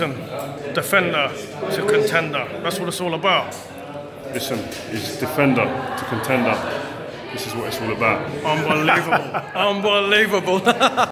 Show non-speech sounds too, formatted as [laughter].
captain, defender to contender. That's what it's all about. Listen, it's defender to contender. This is what it's all about. Unbelievable. [laughs] Unbelievable. [laughs]